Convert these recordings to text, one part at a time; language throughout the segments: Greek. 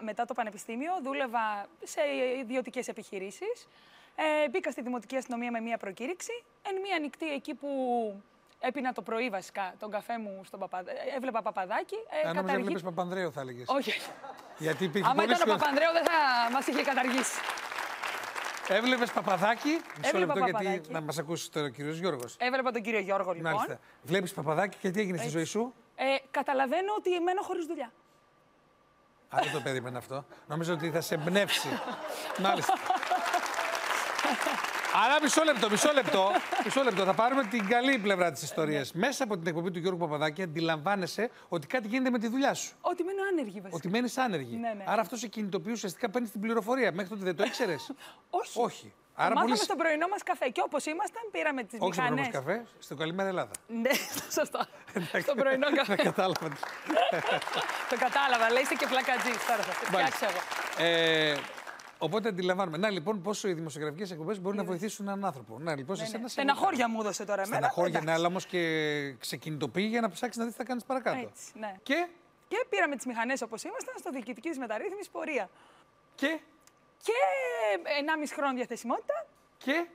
Μετά το πανεπιστήμιο δούλευα σε ιδιωτικές επιχειρήσεις. Ε, μπήκα στη Δημοτική Αστυνομία με μία προκήρυξη. Εν μία νυχτή εκεί που έπινα το πρωί βασικά τον καφέ μου στον Παπαδ... Έβλεπα Παπαδάκι. Ε, Αν καταργή... έβλεπες Παπανδρέο θα έλεγες. Όχι. Γιατί υπήρχε Άμα ήταν ο Παπανδρέο δεν θα μας είχε καταργήσει. Έβλεπες παπαδάκι; Μισό λεπτό, γιατί να μας ακούσεις τώρα ο κύριος Γιώργος. Έβλεπα τον κύριο Γιώργο, λοιπόν. Μάλιστα. Βλέπεις παπαδάκι και τι έγινε στη ζωή σου; Ε, καταλαβαίνω ότι μένω χωρίς δουλειά. Α, δεν το περίμενα αυτό. Νομίζω ότι θα σε εμπνεύσει. Μάλιστα. Αλλά μισό λεπτό, μισό λεπτό. Μισό λεπτό. Θα πάρουμε την καλή πλευρά της ιστορίας. Ναι. Μέσα από την εκπομπή του Γιώργου Παπαδάκη αντιλαμβάνεσαι ότι κάτι γίνεται με τη δουλειά σου. Ότι μένω άνεργη, βασικά. Ότι μένεις άνεργη. Ναι, ναι. Άρα αυτός σε κινητοποιεί ουσιαστικά παίρνει την πληροφορία. Μέχρι τότε δεν το ήξερες; Όχι. Όχι. Άρα Μάθαμε πολύ... στο πρωινό μας καφέ. Και όπως ήμασταν, πήραμε τις μηχανέ. Όχι στο πρωινό καφέ, στο Καλημέρα Ελλάδα. Ναι, σωστό. στο πρωινό καφέ. κατάλαβα. το κατάλαβα. Λέει και φλακατζής. Τώρα θα φτιάξω εγώ. Ε, οπότε αντιλαμβάνουμε. Να λοιπόν πόσο οι δημοσιογραφικές εκπομπές μπορούν να βοηθήσουν έναν άνθρωπο. Να λοιπόν, ναι, ναι. Στεναχώρια μου έδωσε τώρα εμένα. Στεναχώρια, ναι, αλλά όμως και ξεκινητοποιεί για να ψάξεις να δεις τι θα κάνεις παρακάτω. Έτσι, ναι. Και... και πήραμε τις μηχανές όπως ήμασταν στο διοικητική μεταρρύθμισης πορεία. Και; Και 1,5 χρόνο διαθεσιμότητα. Και;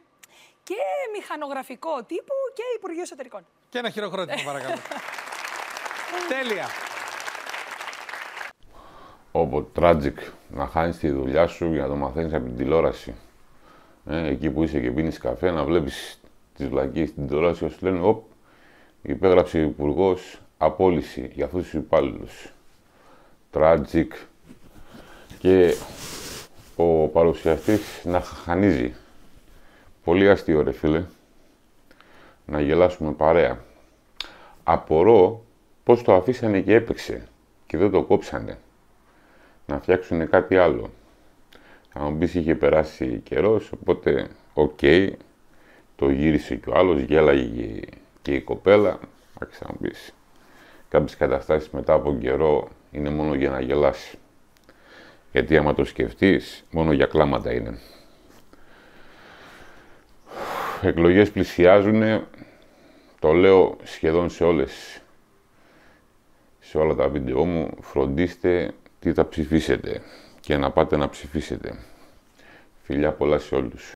Και μηχανογραφικό τύπου και Υπουργείο Εσωτερικών. Και ένα χειροκρότημα, παρακαλώ. Τέλεια. Όπω tragic να χάνεις τη δουλειά σου για να το μαθαίνεις από την τηλεόραση. Ε, εκεί που είσαι και πίνεις καφέ, να βλέπεις τις βλακίες στην τηλεόραση και σου λένε: Οπ, υπέγραψε ο Υπουργός απόλυση για αυτούς τους υπάλληλους. Tragic. Και ο παρουσιαστής να χαχανίζει. Πολύ αστείο ρε φίλε. Να γελάσουμε παρέα. Απορώ πώς το αφήσανε και έπαιξε και δεν το κόψανε. Να φτιάξουν κάτι άλλο. Θα μου πεις είχε περάσει καιρός, οπότε οκ, το γύρισε και ο άλλος, γέλαγε και η κοπέλα. Άρχισε να μου πεις, κάποιες καταστάσεις μετά από καιρό είναι μόνο για να γελάσεις. Γιατί άμα το σκεφτείς, μόνο για κλάματα είναι. Εκλογές πλησιάζουν, το λέω σχεδόν σε όλες, σε όλα τα βίντεο μου, φροντίστε τι θα ψηφίσετε και να πάτε να ψηφίσετε. Φιλιά πολλά σε όλους.